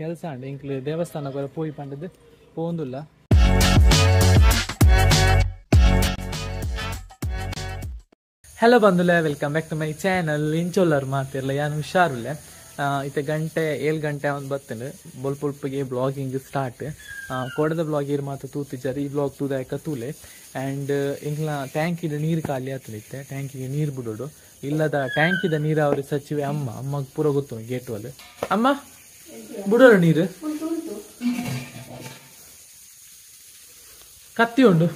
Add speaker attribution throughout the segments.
Speaker 1: ಕೆಲಸ ಇಂಕ್ಲು ದೇವಸ್ಥಾನ ಕೂಡ ಪೋಯಿ ಪಂಡದ್ದು ಪೋಂದುಲ್ಲ hello ಬಂಧುಲೆ welcome back to my channel ಇಂಚೋಲರ್ ಮಾತಿರ್ಲ ಯಾನು ಹುಷಾರುಲ್ಲೆ? ಇತ್ತೆ ಗಂಟೆ, ಏಳು ಗಂಟೆ ಒಂದು ಬರ್ತೇನೆ ಬೊಲ್ಪ ಬೊಲ್ಪಿಗೆ ಬ್ಲಾಗಿಂಗ್ ಸ್ಟಾರ್ಟ್ ಕೊಡದ ಬ್ಲಾಗಿರ್ ಮಾತು ತೂತಿದ್ದಾರೆ ಈ ಬ್ಲಾಗ್ ತೂದಾಯಕ ತೂಲೆ. ಆ್ಯಂಡ್ ಇಂಗ್ಲ ಟ್ಯಾಂಕಿದ ನೀರು ಖಾಲಿ ಆಗ್ತದಿತ್ತೆ. ಟ್ಯಾಂಕಿಗೆ ನೀರು ಬಿಡೋಡು ಇಲ್ಲದ ಟ್ಯಾಂಕಿದ ನೀರಾವರಿ ಸಚಿವೆ ಅಮ್ಮ, ಅಮ್ಮಗೆ ಪೂರ ಗೊತ್ತು ಗೇಟ್ ಅಲ್ಲಿ ಅಮ್ಮ, ಬಿಡೋರು ನೀರು. ಕತ್ತಿ ಉಂಡು.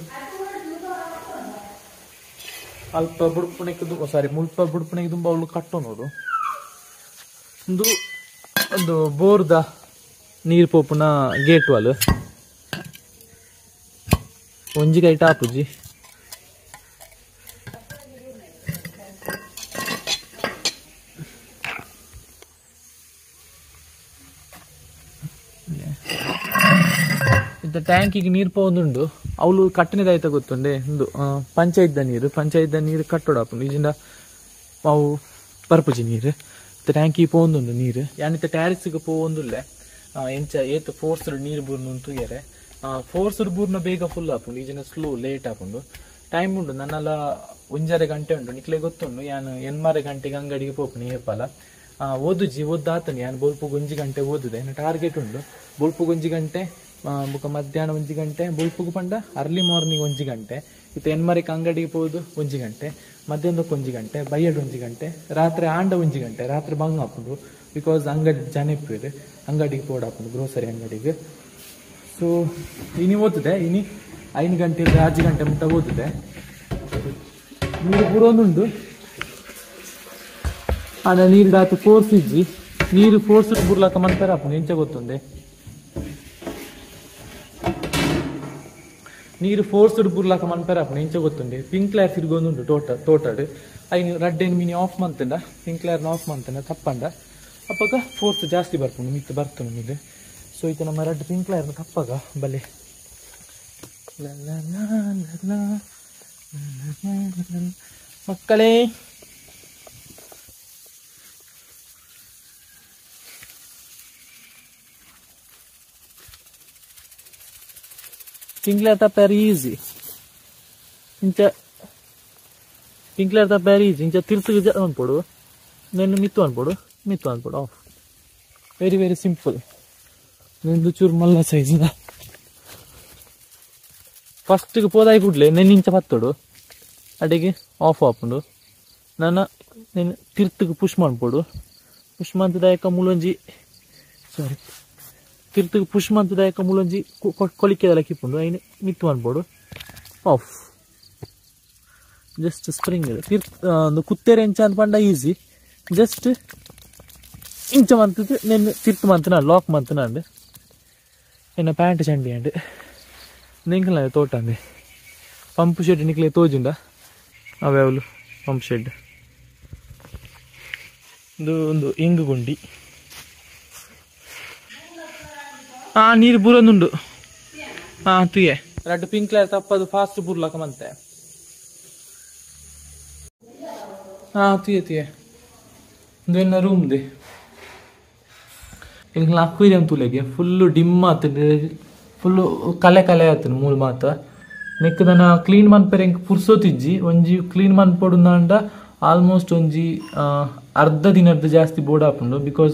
Speaker 1: ಅಲ್ಪ ಬುಡುಪುಣಿಗೆ ಸಾರಿ ಮುಲ್ಪ ಬುಡ್ಪಣೆಗೆ ತುಂಬ ಅವಳು ಕಟ್ಟು ನೋಡು. ಒಂದು ಒಂದು ಬೋರ್ದ ನೀರು ಪೋಪುನ ಗೇಟ್ ವಾಲ್ ಒಂಜಿಗೈ ಟಾಪುಜಿ ಇದ್ದ ಟ್ಯಾಂಕಿಗೆ ನೀರು ಪೋಂದುಂಡು ಅವಳು ಕಟ್ಟನಿದಾಯ್ತ ಗೊತ್ತುಂಡೆ ಒಂದು ಪಂಚಾಯತ್ದ ನೀರು ಪಂಚಾಯತ್ದ ನೀರು ಕಟ್ಟೋಡಾಪುಂಡು ಈಜಿಂದ ಅವು ಪರ್ಪುಜಿ ನೀರು. ಇತ್ತ ಟ್ಯಾಂಕಿ ಪೋಂದುಂಡು ನೀರು. ಯಾನಿತ್ತ ಟ್ಯಾರಿಸ್ಗೆ ಪೋಂದುಲ್ಲೆ ಎಂಚ ಏತ್ ಫೋರ್ಸ್ ನೀರು ಬರ್ನು ತೂಯರೆ ಫೋರ್ಸ್ ಬೂರ್ನ ಬೇಗ ಫುಲ್ ಆಪುಂಡು ಈಜಿನ ಸ್ಲೋ ಲೇಟ್ ಹಾಕೊಂಡು. ಟೈಮ್ ಉಂಡು ನನ್ನೆಲ್ಲ ಒಂಜರೆ ಗಂಟೆ ಉಂಟು. ನಿಕ್ಲೆ ಗೊತ್ತುಂಡು ಯಾನು, ಎನ್ಮಾರೆ ಗಂಟೆಗೆ ಅಂಗಡಿಗೆ ಪೋಪುನಿ ಏಪಲ ಓದುಜಿ ಓದಾತನಿ ಯಾನು, ಬೊಲ್ಪು ಒಂಜಿ ಗಂಟೆ ಓದುದೆ. ಟಾರ್ಗೆಟ್ ಉಂಡು ಬೊಲ್ಪು ಒಂಜಿ ಗಂಟೆ ಬುಕ ಮಧ್ಯಾಹ್ನ ಒಂಜಿ ಗಂಟೆ, ಬೊಲ್ಪುಗು ಪಂಡ ಅರ್ಲಿ ಮಾರ್ನಿಂಗ್ ಒಂಜಿ ಗಂಟೆ. ಇತ್ತು ಎನ್ಮರಿಕ್ ಅಂಗಡಿಗೆ ಹೋದು ಒಂಜಿ ಗಂಟೆ. ಮಧ್ಯಾಹ್ನಕ್ಕೆ ಒಂಜಿ ಗಂಟೆ, ಬೈಯಡ್ ಒಂಜಿ ಗಂಟೆ. ರಾತ್ರಿ ಆಂಡ ಒಂಜಿ ಗಂಟೆ, ರಾತ್ರಿ ಬಂಗ್ ಹಾಕೊಂಡು. ಬಿಕಾಸ್ ಅಂಗಡಿ, ಜನ ಇಪ್ಪಿರು ಅಂಗಡಿಗೆ ಪೋಡ್ ಹಾಕೊಂಡು ಗ್ರೋಸರಿ ಅಂಗಡಿಗೆ. ಸೊ ಇನಿ ಓದಿದೆ ಇನಿ ಐದು ಗಂಟೆ ಆರು ಗಂಟೆ ಮುಟ್ಟ ಓದಿದೆ ನೀರು ಪೂರೊಂದುಂಡು ಆನ ನೀರು ದಾತು ಫೋರ್ಸ್ ಇಜ್ಜಿ ನೀರು ಫೋರ್ಸ್ ಬುರ್ಲಾಕ ಮಂತಾರ ಅಪ್ಪ ಎಂಚ ಗೊತ್ತೊಂದೆ ನೀರು ಫೋರ್ಸ್ಡ್ ಬುರ್ಲಾಕ ಮನ್ಪೆರ ಅಪ್ಪ ಎಂಚ ಗೊತ್ತುಂಡೆ. ಪಿಂಕ್ ಕ್ಲಾರ್ ತಿರ್ಗೊಂದುಂಡು ಟೋಟ ತೋಟಡ್ ಐನು ರಡ್ ಮಿನಿ ಮೀನಿ ಆಫ್ ಮಂತಂಡ ನ ಆಫ್ ಮಂತಂಡ ತಪ್ಪಂಡ ಅಪ್ಪಗ ಫೋರ್ಸ್ ಜಾಸ್ತಿ ಬರ್ಪುಂಡು ಮಿತ್ ಬರ್ತುಂಡು ಮೀದು ಸೊ ಈತ ನಮ್ಮ ರೆಡ್ ಪಿಂಕ್ಲ ಇರೋದು ಕಪ್ಪಗ ಬಲೆ ಮಕ್ಕಳೇ ಪಿಂಕ್ಲರ್ ತಪ್ಪಾರ ಈಸಿ ಇಂಚ ಪಿಂಕ್ಲರ್ ತಪ್ಪಾರ ಈಸಿ ಇಂಚ ತಿರ್ತು ಅನ್ಪೋಡು ನೆನ್ನೆ ಮಿತ್ತು ಅನ್ಪೋಡು ಮಿತ್ತು ಅನ್ಪೋಡು ಆಫ್ ವೆರಿ ವೆರಿ ಸಿಂಪಲ್ నేను ಚೂರು ಮಲ್ಲ ಸೈಜಿದ ಫಸ್ಟ್ಗೆ ಪೋದಾಯಿ ಕೂಡ್ಲೆ నేను ಇಂಚ ಬತ್ತೋಡು ಅಡಿಗೆ ಆಫ್ ಆಪುಂಡು ನನ್ನ నేను ತಿರ್ತಗೆ ಪುಷ್ ಮಾಡ್ಬೋಡು ಪುಷ್ ಮಂತದಾಯಕ ಮುಳೊಂಜಿ ಸಾರಿ ತಿರ್ತಗೆ ಪುಷ್ ಮಂತದಾಯಕ ಮುಳೊಂಜಿ ಕೊಳಿಕೆದಲ್ಲ ಕಿಪ್ಪುಂಡು ಐನು ಮಿತ್ತು ಅನ್ಬೋಡು ಆಫ್ ಜಸ್ಟ್ ಸ್ಪ್ರಿಂಗ್ ತಿರ್ ಒಂದು ಕುತ್ತೇರೆ ಎಂಚ ಅಂತ ಪಂಡ ಈಸಿ ಜಸ್ಟ್ ಇಂಚ ಮಂತದ್ದು నేను ತಿರ್ತು ಮಂತನ ಲಾಕ್ ಮಂತನ ಅಂಡ್ ಇನ್ನು ಪ್ಯಾಂಟ್ ಚಂಡಿ ಅಂಡಿ ನಿಂಕಲ ತೋಟ ಅಂದೆ ಪಂಪ್ ಶೆಡ್ ನಿಕ್ಲೆ ತೋಜಿಂದ ಅವ್ಯಾವಲು ಪಂಪ್ ಶೆಡ್ ಇದು ಒಂದು ಇಂಗ್ ಗುಂಡಿ ಆ ನೀರು ಬುರೊಂದುಂಡು ಹಾ ತುಯೆ ರೆಡ್ ಪಿಂಕ್ ಲೈರ್ ತಪ್ಪದು ಫಾಸ್ಟ್ ಬುರ್ಲಕ ಮಂತೆ ಹಾ ತುಯೆ ತುಯೆ ಇದು ಇನ್ನ ರೂಮ್ದೆ ಇಲ್ಲಿ ಅಕ್ವೇರಿಯಂ ತುಲೆಗೆ ಫುಲ್ಲು ಡಿಮ್ ಆತದೆ ಫುಲ್ಲು ಕಲೆ ಕಲೆ ಆತನ ಮೂಲ ಮಾತ. ನೆಕ್ಕದನ ಕ್ಲೀನ್ ಮನ್ಪೆರೆ ಇಂಕ್ ಪುರ್ಸೋತಿಜ್ಜಿ ಒಂಜಿ ಕ್ಲೀನ್ ಮನ್ಪೊಡು ಅಂಡ ಆಲ್ಮೋಸ್ಟ್ ಒಂಜಿ ಅರ್ಧ ದಿನದ ಜಾಸ್ತಿ ಬೋರ್ಡ್ ಆಪುಂಡು ಬಿಕಾಸ್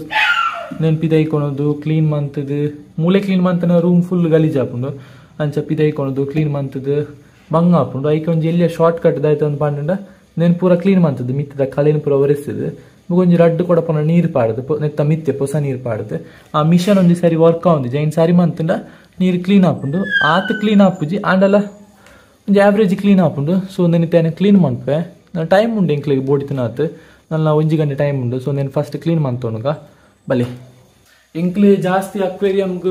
Speaker 1: ನೆನ್ಪಿದೈಕೊಳೋದು ಕ್ಲೀನ್ ಮಂತದು ಮೂಲೆ ಕ್ಲೀನ್ ಮಂತನ ರೂಮ್ ಫುಲ್ ಗಲೀಜ್ ಆಪುಂಡು ಅಂಚ ಪಿದೈಕೊಳೋದು ಕ್ಲೀನ್ ಮಂತದು ಬಂಗ್ ಆಪುಂಡು ಐಕೆ ಒಂಜಿ ಎಲ್ಲಿಯ ಶಾರ್ಟ್ ಕಟ್ ದಾಯ್ತು ಅಂತ ಪಂಡ ನೆನ್ ಪೂರ ಕ್ಲೀನ್ ಮಂತದ್ದು ಮಿತ್ತದ ಕಲೆನ್ ಪೂರ ಒರೆಸ್ತದೆ ಮುಗೊಂಜಿ ರಡ್ಡ್ ಕೊಡ ನೀರು ಪಾಡ್ದು ನೆತ್ತ ಮಿತ್ತೆ ಪೊಸ ನೀರು ಪಾಡ್ದು. ಆ ಮಿಷನ್ ಒಂದು ಸರಿ ವರ್ಕ್ ಆಗಿ ಜೈನ್ ಸಾರಿ ಮಂತುಂಡ ನೀರು ಕ್ಲೀನ್ ಆಪುಂಡು. ಆತ ಕ್ಲೀನ್ ಆಪುಜಿ, ಆಂಡಲ ಒಂಜಿ ಆವ್ರೇಜ್ ಕ್ಲೀನ್ ಆಪುಂಡು. ಸೊ ನೆನೆ ಕ್ಲೀನ್ ಮನ್ಪೆ ಟೈಮ್ ಉಂಡು ಎಂಕ್ಲಿಗೆ ಬೋಡಿತನಾತು. ನನ್ನ ಒಂಜಿ ಗಂಟೆ ಟೈಮ್ ಉಂಡು. ಸೊ ನೆನ್ ಫಸ್ಟ್ ಕ್ಲೀನ್ ಮನ್ತೋನುಗ ಬಲಿ ಎಂಕ್ಲೆ ಜಾಸ್ತಿ ಅಕ್ವೇರಿಯಂಗ್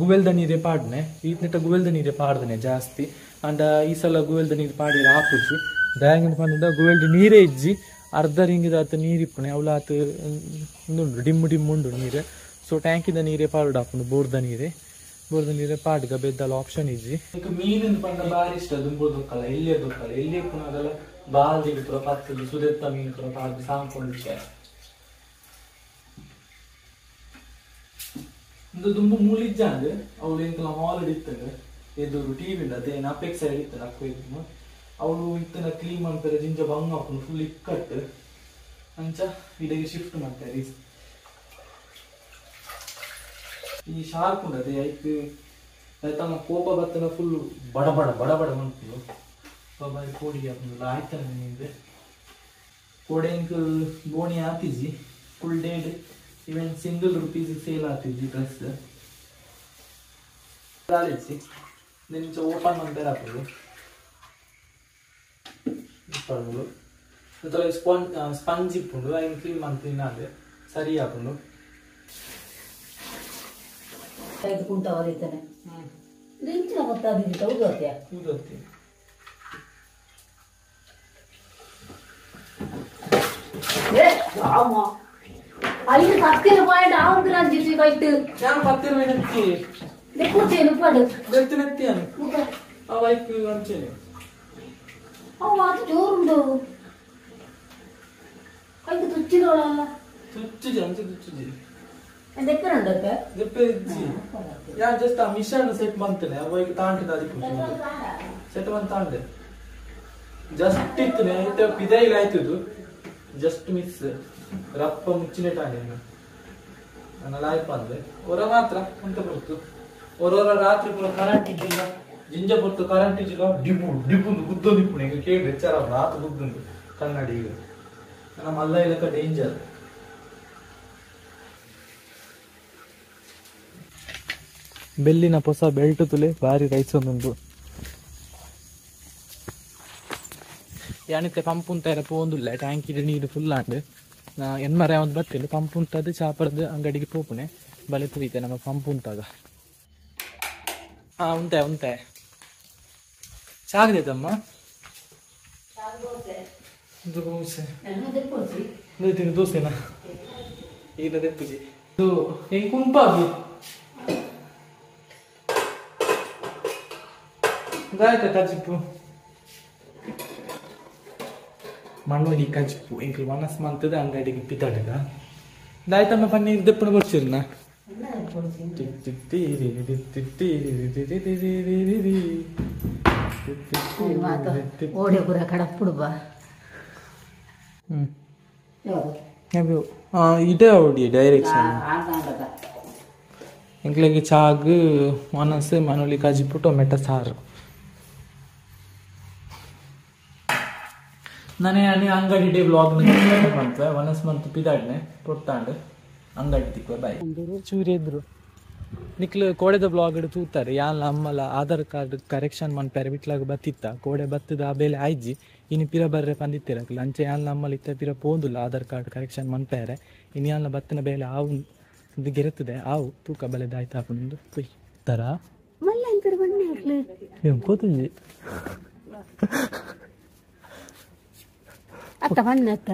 Speaker 1: ಗುವೆಲ್ದ ನೀರೇ ಪಾಡ್ನೆ. ಈತ್ನೆಟ ಗುವೆಲ್ದ ನೀರೇ ಪಾಡ್ದನೆ ಜಾಸ್ತಿ. ಆಂಡ ಈ ಸಲ ಗುವೆಲ್ದ ನೀರು ಪಾಡಿರ ಆಪುಜಿ. ದಯಾಂಗಿನ ಪಂಡ ಗುವೆಲ್ದ ನೀರೇ ಇಜ್ಜಿ. ಅರ್ಧ ರಿಂಗಿದಾತ ನೀರಿಪ್ಪಣೆ ಅವಳಾತು ಉಂಡು, ಡಿಮ್ಮು ಡಿಮ್ಮು ಉಂಡು ನೀರು. ಸೊ ಟ್ಯಾಂಕಿದ ನೀರೇ ಪಾರ್ಡ್ ಹಾಕೊಂಡು ಬೋರ್ದ ನೀರೇ. ಬೋರ್ದ ನೀರೇ ಪಾಡ್ಗ ಬೆದ್ದಲ ಆಪ್ಷನ್ ಇಜ್ಜಿ ಮೀನಿಂದ ಪಂಡ ಬಾರಿ ಇಷ್ಟ ದುಂಬೋದ್ ದೊಕ್ಕಲ್ಲ ಎಲ್ಲೇ ದೊಕ್ಕಲ್ಲ ಎಲ್ಲೇ ಪುನಗಲ್ಲ ಬಾಲ್ದಿ ಪುರ ಪತ್ತಲು ಸುದೆತ್ತ ಮೀನು ಪುರ ಪಾಡ್ದು ಸಾಂಕೊಂಡು ಇದು ದುಂಬು ಮೂಲಿಜ್ಜ ಅಂದ್ರೆ ಅವಳು ಎಂತ ಹಾಲ್ ಹಿಡಿತಾರೆ ಎದುರು ಟಿವಿ ಇಲ್ಲ ಅದೇ ನಾಪೆಕ್ ಸೈಡ್ ಇತ್ತು ಅವಳು ಇತ್ತನ ಕ್ಲೀನ್ ಮಾಡ್ತಾರೆ, ಜಿಂಜ ಬಂಗ್ ಹಾಕೊಂಡು ಫುಲ್ ಇಕ್ಕಟ್ಟು. ಅಂಚ ಇಲ್ಲಿಗೆ ಶಿಫ್ಟ್ ಮಾಡ್ತಾರೆ ಈ- ಶಾರ್ಪ್ ಉಂಟದೆ ಐಕ್ ಆಯ್ತಲ್ಲ ಕೋಪ ಬತ್ತನ ಫುಲ್ ಬಡ ಬಡ ಬಡ ಮಾಡ್ತೀವಿ ಬಾರಿ ಕೋಡಿಗೆ ಹಾಕೊಂಡು ಆಯ್ತಲ್ಲ ನಿಮಗೆ ಕೋಡೆಂಕ್ ಬೋಣಿ ಆತಿಜಿ full dead even single rupees sale ಆತಿಜಿ ಡ್ರೆಸ್ ನಿಂಚ ಓಪನ್ ಮಾಡ್ತಾರೆ ಹಾಕೋದು ಯೂಸ್ ಮಾಡ್ಬೋದು ಅದರ ಸ್ಪಾಂಜ್ ಸ್ಪಂಜ್ ಇಪ್ಪುಂಡು ಅದನ್ನು ಕ್ಲೀನ್ ಮಾಡಿ ಕ್ಲೀನ್ ಆದರೆ ಸರಿ ಹಾಕೊಂಡು
Speaker 2: ತೆಗೆದುಕೊಂಡು ಅವರಿದ್ದಾನೆ ದಿಂಚಿನ ಗೊತ್ತಾದಿದ್ದ ಊದೋತ್ಯ
Speaker 1: ಊದೋತ್ತಿ
Speaker 2: ஆமா ஐயோ சத்திர பாயிண்ட் ஆகுதுறான் ஜிஜி கைட்டு
Speaker 1: நான் பத்திர நெத்தி நெத்தி
Speaker 2: நெத்தி நெத்தி
Speaker 1: அவ வைக்கு வந்து കാണിച്ചേനെ
Speaker 2: ಅವ ಅದು ಜೋರುಂಡು ಕೈಗೆ ತುಚ್ಚಿರೋಳಲ್ಲ
Speaker 1: തുച്ഛി അഞ്ച് തുച്ഛി
Speaker 2: ಎಂದೆಪ್ಪರಂಡಕ್ಕೆ
Speaker 1: ഇതിപ്പോ ഇജ്ജി ഞാൻ ജസ്റ്റ് ആ മിഷാണ് സെറ്റ് ಮಂತನೆ ಆ ವೈಕ್ ತಾಂಟಿ ದಾದಿಕ್ಕೆ ಸೆಟ್ ಮಂತ್ ತಾಂಡೆ ಜಸ್ಟ್ ಇತ್ತನೆ ಐತೆ ಪಿದೈಲ್ ಆಯ್ತಿದ್ದು ಜಸ್ಟ್ ಮಿಸ್ ರಪ್ಪ ಮುಚ್ಚಿನೆ ತಾಂಡೆ ನನ್ನ ಆಯ್ತು ಅಂದ್ರೆ ಹೊರ ಮಾತ್ರ ಅಂತ ಬರ್ತು ಹೊರ ರಾತ್ರಿ ಪೂರ ಕರೆಂಟ್ ಇದ್ದಿಲ್ಲ ಜಿಂಜ ಬರ್ತು ಕರೆಂಟ್ ಇದ್ದಿಲ್ಲ ಡಿಬು ಡಿಬುಂದು ಗುದ್ದೊಂದು ಇಪ್ಪುಣೆ ಈಗ ಕೇಳಿ ಬೆಚ್ಚಾರ ರಾತ್ ಗುದ್ದುಂಡು ಕನ್ನಡಿ ಈಗ. ನಮ್ಮ ಅಲ್ಲ ಇಲ್ಲಕ ಡೇಂಜರ್ ಬೆಲ್ಲಿನ ಹೊಸ ಬೆಲ್ಟ್ ತುಲೆ ಬಾರಿ ರೈಸ್ ಒಂದೊಂದು ಯಾನಿತ್ತೆ ಪಂಪ್ ಉಂತಾರ ಪೋಂದುಲ್ಲ ಟ್ಯಾಂಕಿದ ನೀರು ಫುಲ್ ಆಂಡ್ ಎನ್ಮರ ಒಂದು ಬತ್ತಿಲ್ಲ ಪಂಪ್ ಉಂಟದು ಚಾಪರದ ಅಂಗಡಿಗೆ ಪೋಪುನೆ. ಬಲೆ ಪುರಿತೆ ನಮ್ಮ ಪಂಪ್ ಉಂಟಾಗ. ಹಾ ಉಂಟೆ ಉಂಟೆ. ಚಾಗದಮ್ಮ ದೋಸೆ. ಇದು ತಿನ್ನು ದೋಸೆನಾ? ಇಲ್ಲ ದೆಪ್ಪುಜಿ ಇದು ಹೆಂಗ್ ಕುಂಪಾಗಿ ಗಾಯಕ ಕಜಿಪ್ಪು ನೀ ಕಜಿಪ್ಪು ಇಂಕ್ಲು ಮನಸ್ ಮಂತದ ಅಂಗಡಿಗೆ ಪಿತಾಡಿದ ದಾಯ್ತಮ್ಮ ಪನ್ನೀರ್ ದಪ್ಪನ ಬರ್ಸಿರ್ನ
Speaker 2: ಓಡೆ ಪುರ ಕಡಪ್ಪುಡು ಬಾ
Speaker 1: ಅವು ಇದೇ ಓಡಿ ಡೈರೆಕ್ಷನ್ ಎಂಕ್ಲೆಗೆ ಚಾಗ್ ಮನಸ್ಸು ಮನೋಲಿ ಕಜಿಪ್ಪು ಟೊಮೆಟೊ ಸಾರು ನಾನೇ ಅಂಗಡಿ ಬ್ಲಾಗ್ ಮಂತ್ ಮನಸ್ ಮಂತ್ ಪಿದಾಡ್ನೆ ಪೊಟ್ಟಾಂಡ್ ಅಂಗಡಿ ತಿಕ್ಕ ಬಾಯ್ ಚೂರಿ ಎದ್ರು ನಿಕ್ಲು ಕೋಡೆದ ಬ್ಲಾಗ್ ತೂತಾರೆ ಯಾಲ ಅಮ್ಮಲ ಆಧಾರ್ ಕಾರ್ಡ್ ಕರೆಕ್ಷನ್ ಮನ್ ಬಿಟ್ಲಾಗ ಬತ್ತಿತ್ತ? ಕೋಡೆ ಬತ್ತದ ಆ ಬೇಲೆ ಆಯ್ಜಿ ಇನ್ನು ಪಿರ ಬರ್ರೆ ಪಂದಿತ್ತಿರಕ್ಲ ಅಂಚೆ ಯಾಲ ನಮ್ಮಲ್ಲಿ ಇತ್ತ ಪಿರ ಪೋಂದುಲ್ಲ ಆಧಾರ್ ಕಾರ್ಡ್ ಕರೆಕ್ಷನ್ ಮನ್ಪೆರೆ ಇನ್ನು ಯಾಲ ಬತ್ತಿನ ಬೇಲೆ ಆವು ಇದು ಗೆರೆತ್ತದೆ ಆವು ತೂಕ ಬಲೆ ದಾಯ್ತಾ ಹಾಕೊಂಡು ಪುಯ್. ತರ? ಕೋತುಂಜಿ
Speaker 2: ಅತ್ತ ಬಣ್ಣ ಅತ್ತ.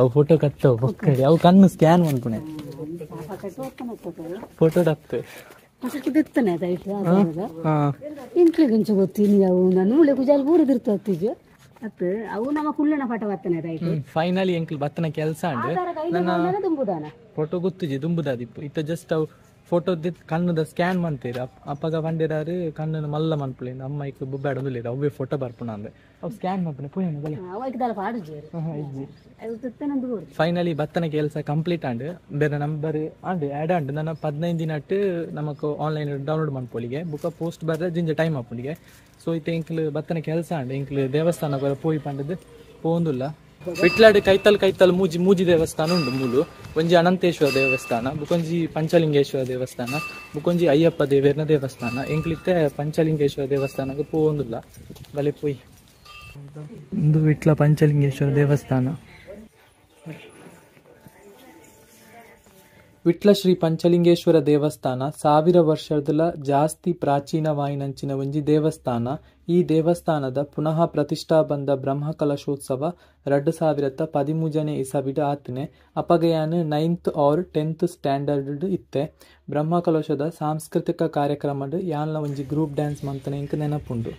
Speaker 1: ಅವು ಫೋಟೋ ಕತ್ತವು ಬೊಕ್ಕಡಿ ಅವು ಕಣ್ಣು ಸ್ಕ್ಯಾನ್ ಮಾಡ್ಪುಣೆ ಫೋಟೋ
Speaker 2: ಗುಂಚ ಗೊತ್ತೀನಿ ಅವು. ನಾನು ಅತ್ತೆ ಅವು ನಮ್ಮ ಕುಳ್ಳನ ಬತ್ತನೆ
Speaker 1: ಫೈನಲಿ ಎಂಕ್ಲ್ ಬತ್ತನ ಕೆಲಸ ಅಂಡ್
Speaker 2: ನನ್ನ
Speaker 1: ಫೋಟೋ ಗೊತ್ತುಜಿ ದುಂಬುದಾದಿಪ್ಪು. ಇತ್ತ ಜಸ್ಟ್ ಅವು ಫೋಟೋ ಕಣ್ಣದ ಸ್ಕ್ಯಾನ್ ಮಂತೀರ ಅಪ್ಪಗ ಬಂದಿರಾರು ಕಣ್ಣನ ಮಲ್ಲ ಮನ್ಪುಳಿಂದ ಅಮ್ಮ ಇಕ್ಕ ಬುಬ್ಬ್ಯಾಡ ಒಂದುಲಿರ ಅವ್ವೆ ಫೋಟೋ ಬರ್ಪುಣ ಅಂದೆ. ಅವು ಸ್ಕ್ಯಾನ್
Speaker 2: ತೆತ್ತನಂದು ಬೋಡು
Speaker 1: ಫೈನಲಿ ಬತ್ತನ ಕೆಲಸ ಕಂಪ್ಲೀಟ್ ಆಂಡ್. ಬೇರೆ ನಂಬರ್ ಆಂಡ್ ಆ್ಯಡ್ ಆಂಡ್. ನನ್ನ ಪದಿನೈದು ದಿನಟ್ಟು ನಮಕ್ ಆನ್ಲೈನ್ ಡೌನ್ಲೋಡ್ ಮಾಡ್ಕೊಳ್ಳಿಗೆ ಬುಕ್ಕ ಪೋಸ್ಟ್ ಬರ್ರೆ ಜಿಂಜ ಟೈಮ್ ಹಾಕೊಂಡಿಗೆ ಸೊ ಇತ್ತೆ ಇಂಕ್ಲು ಬತ್ತನ ಕೆಲಸ ಆಂಡ್. ಇಂಕ್ಲು ದೇವಸ್ಥಾನ ಬರ ಪೋಯಿ ಪಂಡದ್ದು ಪೋಂದುಲ್ಲ ವಿಟ್ಲಾಡ್ ಕೈತಲ್ ಕೈತಲ್ ಮೂಜಿ ಮೂಜಿ ದೇವಸ್ಥಾನ ಉಂಡು ಮೂಲು. ಒಂಜಿ ಅನಂತೇಶ್ವರ ದೇವಸ್ಥಾನ, ಬುಕೊಂಜಿ ಪಂಚಲಿಂಗೇಶ್ವರ ದೇವಸ್ಥಾನ, ಬುಕೊಂಜಿ ಅಯ್ಯಪ್ಪ ದೇವೇರ್ನ ದೇವಸ್ಥಾನ. ಎಂಕ್ಲಿತ್ತೆ ಪಂಚಲಿಂಗೇಶ್ವರ ದೇವಸ್ಥಾನಕ್ಕೆ ಪೋವೊಂದುಲ್ಲ. ಬಲೆ ಪುಯ್. ಇಂದು ವಿಟ್ಲ ಪಂಚಲಿಂಗೇಶ್ವರ ದೇವಸ್ಥಾನ. ವಿಟ್ಲ ಶ್ರೀ ಪಂಚಲಿಂಗೇಶ್ವರ ದೇವಸ್ಥಾನ ಸಾವಿರ ವರ್ಷದಲ ಜಾಸ್ತಿ ಪ್ರಾಚೀನವಾಯಿನಂಚಿನ ಒಂಜಿ ದೇವಸ್ಥಾನ. ಈ ದೇವಸ್ಥಾನದ ಪುನಃ ಪ್ರತಿಷ್ಠಾಬಂಧ ಬ್ರಹ್ಮ ಕಲಶೋತ್ಸವ ಸಾವಿರದ ಪದಿಮೂಜನೆ ಇಸಬಿಡ ಆತನೆ. ಅಪಗಯಾನ ನೈನ್ತ್ ಆರ್ ಟೆಂತ್ ಸ್ಟ್ಯಾಂಡರ್ಡ್ ಇತ್ತೆ. ಬ್ರಹ್ಮ ಕಲಶದ ಸಾಂಸ್ಕೃತಿಕ ಕಾರ್ಯಕ್ರಮಡ್ ಯಾನ್ಲ ಒಂಜಿ ಗ್ರೂಪ್ ಡ್ಯಾನ್ಸ್ ಮಂತನೆ ಇಂಕ ನೆನಪುಂಡು.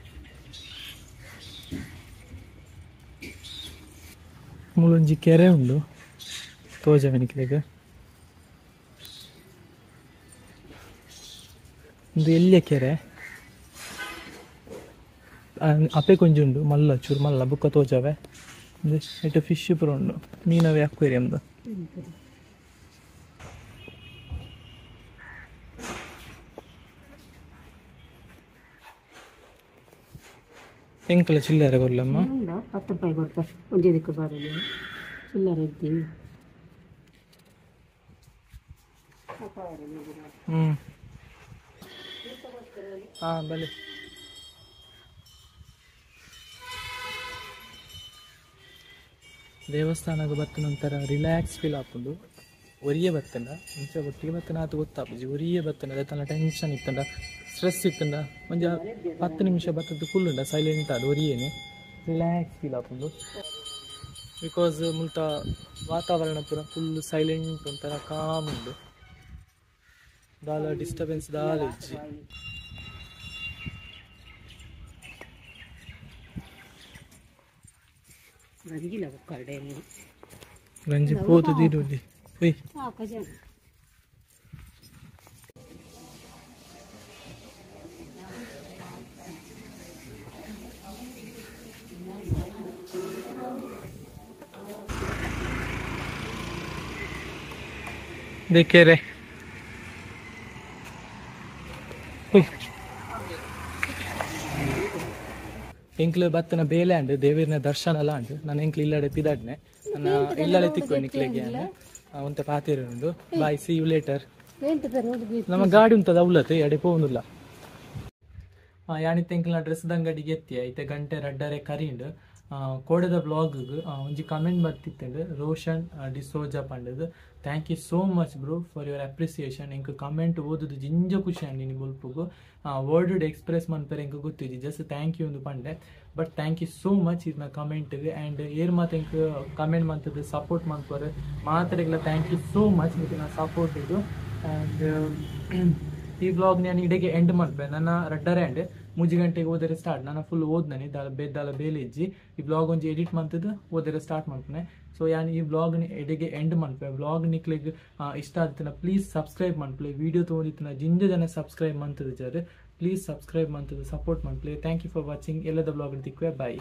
Speaker 1: ಮೂಲೊಂಜಿ ಕೆರೆ ಉಂಡು. ತೋಜವೆನಿಕ್ಲೆಗ್ ಒಂದು ಎಲ್ಲಿಯ ಕೆರೆ. ಅಪೆ ಕೊಂಜುಂಡು ಮಲ್ಲ ಚೂರು ಮಲ್ಲ ಬುಕ್ಕ ತೋಜವೆ. ಇಟ್ಟು ಫಿಶ್ ಪುರ ಉಂಡು ಮೀನವೆ ಅಕ್ವೇರಿಯಮ್ದು ಎಂಕಲ ಚಿಲ್ಲರೆ ಕೊರ್ಲಮ್ಮ
Speaker 2: ಇಲ್ಲ ಹತ್ತು ರೂಪಾಯಿ ಕೊಡ್ತಾ ಒಂದೇ ದಿಕ್ಕು ಬರಲಿ ಚಿಲ್ಲರೆ ಇದ್ದೀವಿ
Speaker 1: ಹ್ಞೂ ಹಾಂ ಬಲೆ ದೇವಸ್ಥಾನಕ್ಕೆ ಬತ್ತ ನಂತರ ರಿಲ್ಯಾಕ್ಸ್ ಫೀಲ್ ಆಪುಂಡು ಒರಿಯೇ ಬತ್ತಂಡ ಮುಂಚೆ ಒಟ್ಟಿಗೆ ಬತ್ತನ ಅದು ಗೊತ್ತಾಪುಜಿ ಒರಿಯೇ ಬತ್ತಂಡ ತನ್ನ ಟೆನ್ಷನ್ ಇತ್ತಂಡ ಸ್ಟ್ರೆಸ್ ಇತ್ತಂಡ ಒಂಜ ಹತ್ತು ನಿಮಿಷ ಬರ್ತದ್ದು ಫುಲ್ ಉಂಡ ಸೈಲೆಂಟ್ ಅದು ಒರಿಯೇನೆ. ರಿಲ್ಯಾಕ್ಸ್ ಫೀಲ್ ಆಪುಂಡು ಬಿಕಾಸ್ ಮುಲ್ತ ವಾತಾವರಣ ಪೂರ ಫುಲ್ ಸೈಲೆಂಟ್ ಒಂಥರ ಕಾಮ್ ಉಂಡು ದಾಲ ಡಿಸ್ಟರ್ಬೆನ್ಸ್ ದಾಲ ಇಜ್ಜಿ.
Speaker 2: ರಂಗಿಲ್ಲ ಕರಡೆ
Speaker 1: ಗಂಜಿ ಪೋತು ದೀರುಲಿ ಒಯ್
Speaker 2: ಸಾಕ ಜನ
Speaker 1: ಎಂಕ್ಲು ಬತ್ತನ ಬೇಲೆ ಅಂಡ್ ದೇವಿರ್ನ ದರ್ಶನ ಎಲ್ಲ ಅಂಡ್ ನಾನು ಎಂಕ್ಲು ಇಲ್ಲಡೆ ಪಿದಾಡ್ನೆ ನನ್ನ ಇಲ್ಲಡೆ ತಿಕ್ಕು ನಿಕ್ಲೆಗೆ ಅಂತ ಪಾತಿರೋದು ಉಂಡು ಬಾಯ್ ಸಿ ಯು ಲೇಟರ್ ನಮ್ಮ ಗಾಡಿ ಉಂಟದ ಅವಲತೆ ಎಡೆ ಪೋನುಲ್ಲ ಯಾಣಿ ಎಂಕ್ಲ ಡ್ರೆಸ್ ಅಂಗಡಿಗೆ ಎತ್ತಿ ಐತೆ ಗಂಟೆ ರಡ್ಡರೆ ಕರಿಂಡ್ ಕೋಡದ ಬ್ಲಾಗ್ ಒಂಜಿ ಕಮೆಂಟ್ ಬರ್ತಿತ್ತಂಡ್ Roshan D'Souza ಪಂಡದ್. Thank you so much bro for your appreciation ಎಂಕ್ ಕಮೆಂಟ್ ಓದೋದು ಜಿಂಜ ಖುಷಿ ಅಂಡಿ ನಿನ್ ಬುಲ್ಪುಗು ವರ್ಡ್ ಎಕ್ಸ್ಪ್ರೆಸ್ ಮನ್ಪರೆ ಎಂಕ್ ಗೊತ್ತಿಜ್ಜಿ. ಜಸ್ಟ್ ಥ್ಯಾಂಕ್ ಯು ಒಂದು ಪಂಡೆ. But thank you so much ಇದನ್ನ ಕಮೆಂಟ್ಗೆ ಆ್ಯಂಡ್ ಏರ್ ಮಾತು ಎಂಕ್ ಕಮೆಂಟ್ ಮಾಡ್ತದೆ ಸಪೋರ್ಟ್ ಮನ್ಪರೆ ಮಾತ್ರೆಗೆಲ್ಲ ಥ್ಯಾಂಕ್ ಯು ಸೋ ಮಚ್ ಇದನ್ನ ಸಪೋರ್ಟ್ ಇದು. ಆ್ಯಂಡ್ ಈ ಬ್ಲಾಗ್ ನಾನು ಇಡೆಗೆ ಎಂಡ್ ಮಾಡ್ಬೇಕು ನನ್ನ ರಡ್ಡರೆ ಎಂಡ್ ಮೂಜಿ ಗಂಟೆಗೆ ಓದರೆ ಸ್ಟಾರ್ಟ್ ನಾನು ಫುಲ್ ಓದ್ನನಿ ದಾಲ ಬೇದಾಲ ಬೇಲೆ ಇಜ್ಜಿ. ಈ ಬ್ಲಾಗ್ ಒಂಜಿ ಎಡಿಟ್ ಮಂತದ್ದು ಓದರೆ ಸ್ಟಾರ್ಟ್ ಮಾಡ್ತೇನೆ. ಸೊ ಯಾನ್ ಈ ಬ್ಲಾಗ್ ಎಡೆಗೆ ಎಂಡ್ ಮಾಡ್ಪೆ ಬ್ಲಾಗ್ ನಿಕ್ಲಿಗೆ ಇಷ್ಟ ಆದಿತ್ತನ ಪ್ಲೀಸ್ ಸಬ್ಸ್ಕ್ರೈಬ್ ಮಾಡ್ಪ್ಲೆ ವಿಡಿಯೋ ತೊಗೊಂಡಿತ್ತಿನ, ಜಿಂಜ ಜನ ಸಬ್ಸ್ಕ್ರೈಬ್ ಮಂತದ ಜಾರು ಪ್ಲೀಸ್ ಸಬ್ಸ್ಕ್ರೈಬ್ ಮಂತದ ಸಪೋರ್ಟ್ ಮಾಡ್ಪ್ಲೆ ಥ್ಯಾಂಕ್ ಯು ಫಾರ್ ವಾಚಿಂಗ್ ಎಲ್ಲದ ಬ್ಲಾಗ್ ತಿಕ್ವೆ ಬಾಯ್